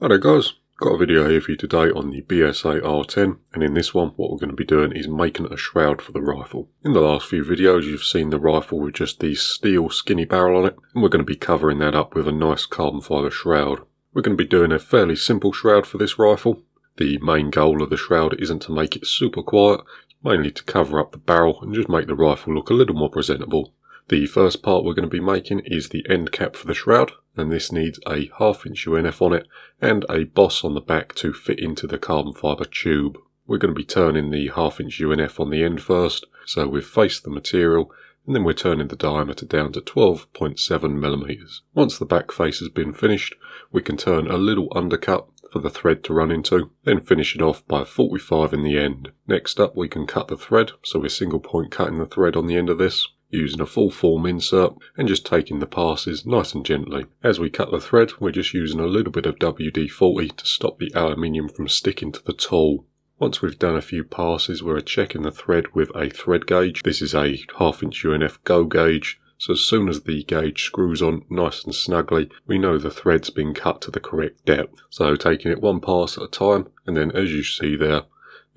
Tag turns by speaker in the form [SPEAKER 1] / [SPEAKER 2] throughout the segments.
[SPEAKER 1] There guys, got a video here for you today on the BSA R10 and in this one what we're going to be doing is making a shroud for the rifle. In the last few videos you've seen the rifle with just the steel skinny barrel on it and we're going to be covering that up with a nice carbon fibre shroud. We're going to be doing a fairly simple shroud for this rifle. The main goal of the shroud isn't to make it super quiet, it's mainly to cover up the barrel and just make the rifle look a little more presentable. The first part we're going to be making is the end cap for the shroud, and this needs a half inch UNF on it and a boss on the back to fit into the carbon fibre tube. We're going to be turning the half inch UNF on the end first, so we've faced the material and then we're turning the diameter down to 12.7 millimeters. Once the back face has been finished, we can turn a little undercut for the thread to run into, then finish it off by 45 in the end. Next up we can cut the thread, so we're single point cutting the thread on the end of this using a full form insert and just taking the passes nice and gently. As we cut the thread, we're just using a little bit of WD-40 to stop the aluminium from sticking to the tool. Once we've done a few passes, we're checking the thread with a thread gauge. This is a half inch UNF go gauge. So as soon as the gauge screws on nice and snugly, we know the thread's been cut to the correct depth. So taking it one pass at a time, and then as you see there,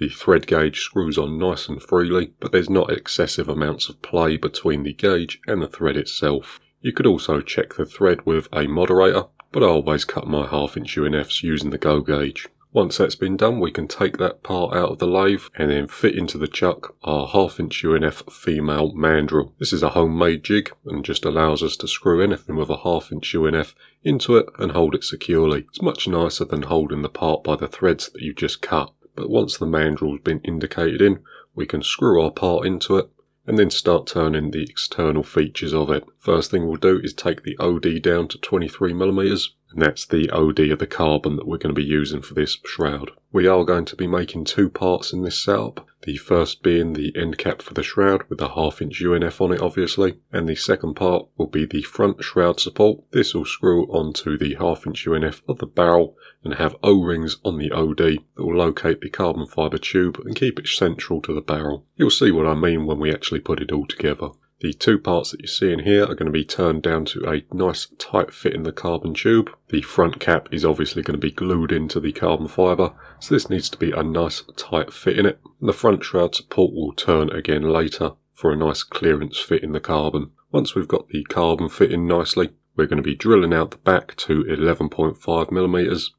[SPEAKER 1] the thread gauge screws on nice and freely, but there's not excessive amounts of play between the gauge and the thread itself. You could also check the thread with a moderator, but I always cut my half inch UNFs using the go gauge. Once that's been done, we can take that part out of the lathe and then fit into the chuck our half inch UNF female mandrel. This is a homemade jig and just allows us to screw anything with a half inch UNF into it and hold it securely. It's much nicer than holding the part by the threads that you just cut but once the mandrel's been indicated in, we can screw our part into it and then start turning the external features of it. First thing we'll do is take the OD down to 23mm and that's the OD of the carbon that we're going to be using for this shroud. We are going to be making two parts in this setup. The first being the end cap for the shroud with a half inch UNF on it obviously, and the second part will be the front shroud support. This will screw onto the half inch UNF of the barrel and have O-rings on the OD that will locate the carbon fibre tube and keep it central to the barrel. You'll see what I mean when we actually put it all together. The two parts that you see in here are going to be turned down to a nice tight fit in the carbon tube. The front cap is obviously going to be glued into the carbon fibre, so this needs to be a nice tight fit in it. And the front shroud support will turn again later for a nice clearance fit in the carbon. Once we've got the carbon fitting nicely, we're going to be drilling out the back to 11.5 millimeters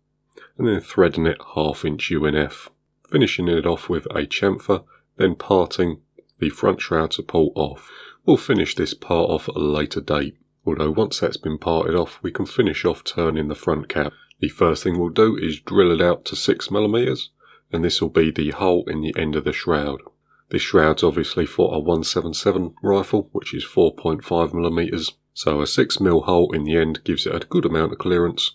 [SPEAKER 1] and then threading it half inch UNF, finishing it off with a chamfer, then parting the front shroud support off. We'll finish this part off at a later date, although once that's been parted off we can finish off turning the front cap. The first thing we'll do is drill it out to 6mm and this will be the hole in the end of the shroud. This shroud's obviously for a 177 rifle which is 4.5mm so a 6mm hole in the end gives it a good amount of clearance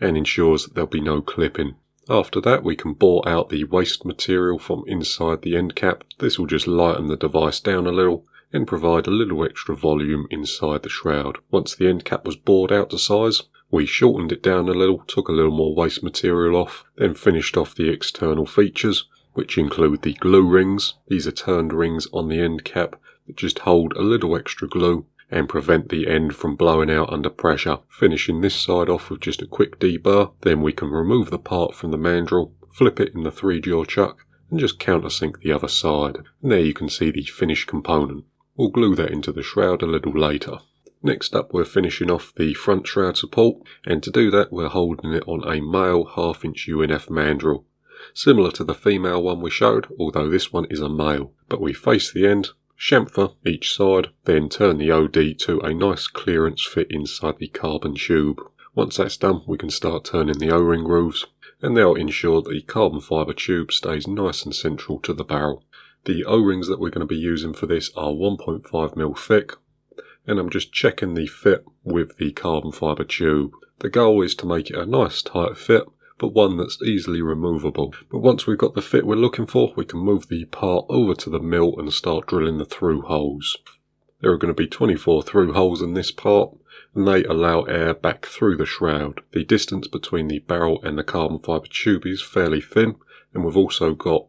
[SPEAKER 1] and ensures that there'll be no clipping. After that we can bore out the waste material from inside the end cap. This will just lighten the device down a little and provide a little extra volume inside the shroud. Once the end cap was bored out to size, we shortened it down a little, took a little more waste material off, then finished off the external features, which include the glue rings. These are turned rings on the end cap that just hold a little extra glue and prevent the end from blowing out under pressure. Finishing this side off with just a quick deburr, then we can remove the part from the mandrel, flip it in the 3-jaw chuck, and just countersink the other side. And there you can see the finished component. We'll glue that into the shroud a little later. Next up we're finishing off the front shroud support and to do that we're holding it on a male half inch UNF mandrel. Similar to the female one we showed, although this one is a male. But we face the end, chamfer each side, then turn the OD to a nice clearance fit inside the carbon tube. Once that's done we can start turning the O-ring grooves and they'll ensure that the carbon fibre tube stays nice and central to the barrel. The O-rings that we're going to be using for this are 1.5mm thick, and I'm just checking the fit with the carbon fibre tube. The goal is to make it a nice tight fit, but one that's easily removable. But once we've got the fit we're looking for, we can move the part over to the mill and start drilling the through holes. There are going to be 24 through holes in this part, and they allow air back through the shroud. The distance between the barrel and the carbon fibre tube is fairly thin, and we've also got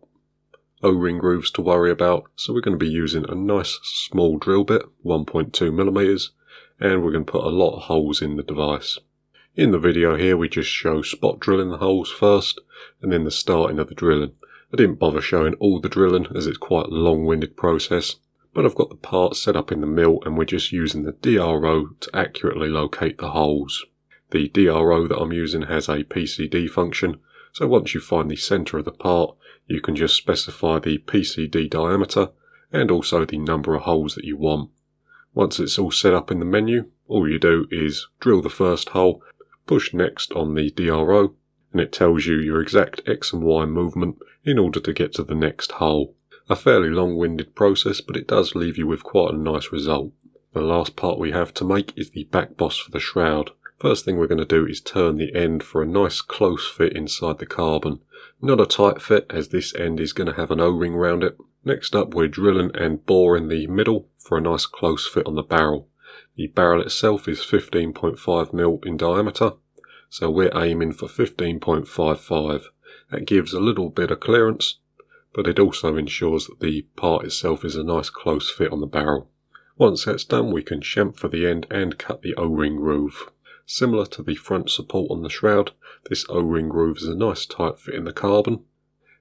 [SPEAKER 1] O-ring grooves to worry about. So we're going to be using a nice small drill bit, 1.2 millimeters, and we're going to put a lot of holes in the device. In the video here we just show spot drilling the holes first and then the starting of the drilling. I didn't bother showing all the drilling as it's quite a long-winded process, but I've got the parts set up in the mill and we're just using the DRO to accurately locate the holes. The DRO that I'm using has a PCD function, so once you find the centre of the part, you can just specify the PCD diameter and also the number of holes that you want. Once it's all set up in the menu, all you do is drill the first hole, push next on the DRO, and it tells you your exact X and Y movement in order to get to the next hole. A fairly long-winded process, but it does leave you with quite a nice result. The last part we have to make is the back boss for the shroud. First thing we're going to do is turn the end for a nice close fit inside the carbon. Not a tight fit as this end is going to have an O-ring round it. Next up we're drilling and boring the middle for a nice close fit on the barrel. The barrel itself is 15.5mm in diameter, so we're aiming for 15.55. That gives a little bit of clearance, but it also ensures that the part itself is a nice close fit on the barrel. Once that's done, we can chamfer the end and cut the O-ring groove. Similar to the front support on the shroud, this O-ring groove is a nice tight fit in the carbon,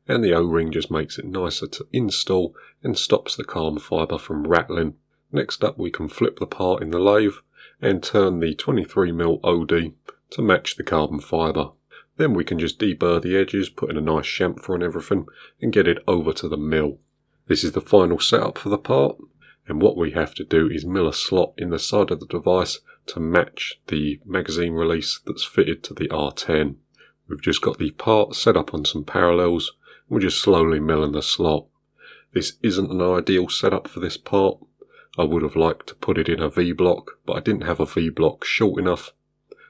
[SPEAKER 1] and the O-ring just makes it nicer to install and stops the carbon fibre from rattling. Next up we can flip the part in the lathe and turn the 23mm OD to match the carbon fibre. Then we can just deburr the edges, put in a nice chamfer and everything, and get it over to the mill. This is the final setup for the part, and what we have to do is mill a slot in the side of the device to match the magazine release that's fitted to the R10. We've just got the part set up on some parallels, we're just slowly milling the slot. This isn't an ideal setup for this part. I would have liked to put it in a V-block, but I didn't have a V-block short enough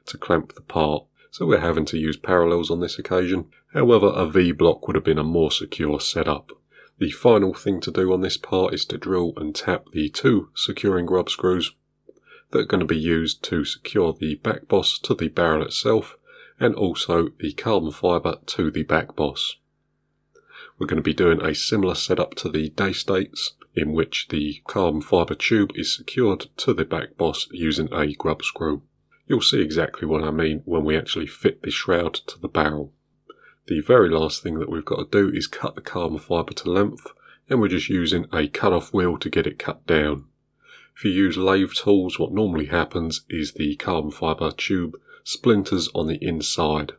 [SPEAKER 1] to clamp the part, so we're having to use parallels on this occasion. However, a V-block would have been a more secure setup. The final thing to do on this part is to drill and tap the two securing grub screws that are going to be used to secure the back boss to the barrel itself and also the carbon fibre to the back boss. We're going to be doing a similar setup to the Daystates in which the carbon fibre tube is secured to the back boss using a grub screw. You'll see exactly what I mean when we actually fit the shroud to the barrel. The very last thing that we've got to do is cut the carbon fibre to length and we're just using a cut-off wheel to get it cut down. If you use lathe tools, what normally happens is the carbon fibre tube splinters on the inside.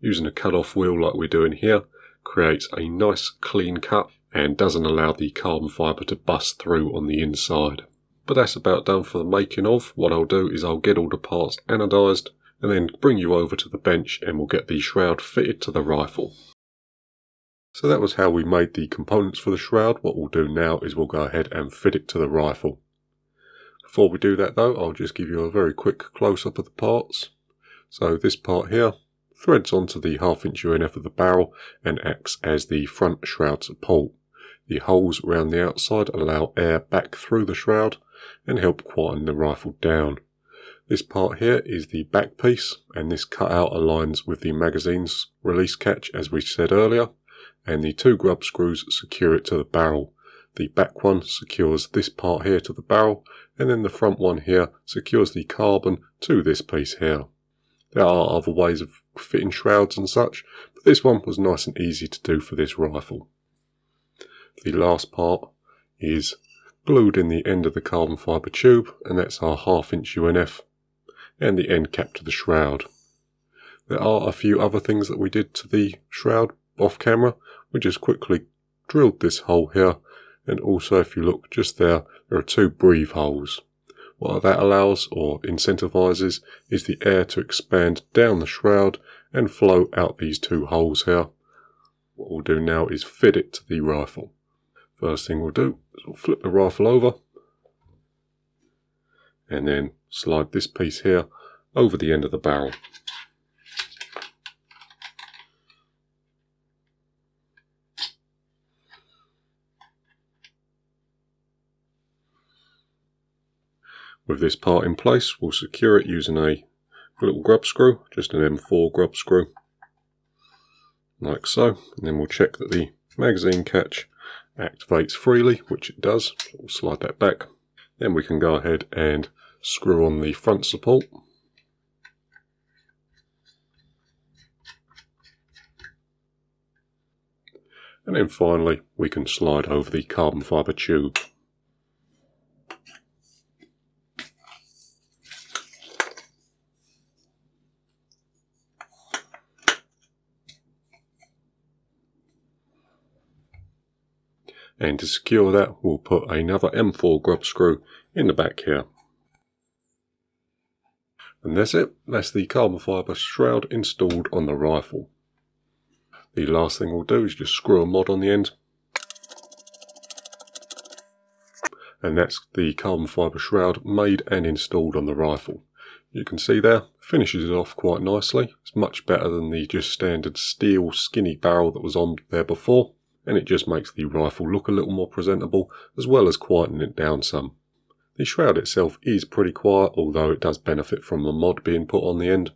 [SPEAKER 1] Using a cut-off wheel like we're doing here creates a nice clean cut and doesn't allow the carbon fibre to bust through on the inside. But that's about done for the making of. What I'll do is I'll get all the parts anodised and then bring you over to the bench and we'll get the shroud fitted to the rifle. So that was how we made the components for the shroud. What we'll do now is we'll go ahead and fit it to the rifle. Before we do that though, I'll just give you a very quick close-up of the parts. So this part here threads onto the half inch UNF of the barrel and acts as the front shroud support. The holes around the outside allow air back through the shroud and help quieten the rifle down. This part here is the back piece and this cutout aligns with the magazine's release catch as we said earlier and the two grub screws secure it to the barrel. The back one secures this part here to the barrel and then the front one here secures the carbon to this piece here. There are other ways of fitting shrouds and such, but this one was nice and easy to do for this rifle. The last part is glued in the end of the carbon fibre tube, and that's our half inch UNF, and the end cap to the shroud. There are a few other things that we did to the shroud off camera. We just quickly drilled this hole here, and also if you look just there, there are two breathe holes. What that allows or incentivizes is the air to expand down the shroud and flow out these two holes here. What we'll do now is fit it to the rifle. First thing we'll do is we'll flip the rifle over and then slide this piece here over the end of the barrel. With this part in place, we'll secure it using a little grub screw, just an M4 grub screw, like so. And then we'll check that the magazine catch activates freely, which it does. We'll slide that back. Then we can go ahead and screw on the front support. And then finally, we can slide over the carbon fibre tube. And to secure that, we'll put another M4 grub screw in the back here. And that's it. That's the carbon fibre shroud installed on the rifle. The last thing we'll do is just screw a mod on the end. And that's the carbon fibre shroud made and installed on the rifle. You can see there, finishes it off quite nicely. It's much better than the just standard steel skinny barrel that was on there before and it just makes the rifle look a little more presentable as well as quieting it down some. The shroud itself is pretty quiet although it does benefit from the mod being put on the end.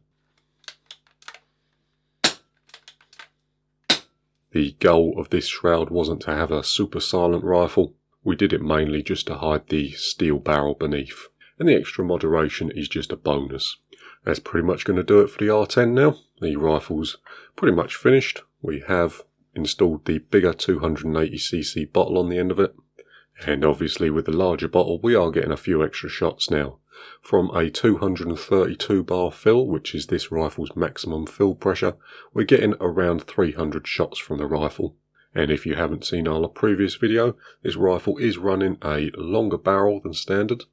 [SPEAKER 1] The goal of this shroud wasn't to have a super silent rifle, we did it mainly just to hide the steel barrel beneath, and the extra moderation is just a bonus. That's pretty much going to do it for the R10 now. The rifle's pretty much finished. We have installed the bigger 280cc bottle on the end of it. And obviously with the larger bottle we are getting a few extra shots now. From a 232 bar fill, which is this rifle's maximum fill pressure, we're getting around 300 shots from the rifle. And if you haven't seen our previous video, this rifle is running a longer barrel than standard,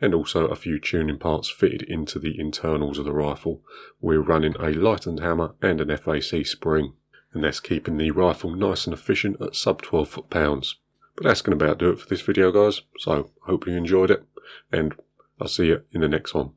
[SPEAKER 1] and also a few tuning parts fitted into the internals of the rifle. We're running a lightened hammer and an FAC spring and that's keeping the rifle nice and efficient at sub 12 foot pounds. But that's going to about do it for this video guys, so hope you enjoyed it, and I'll see you in the next one.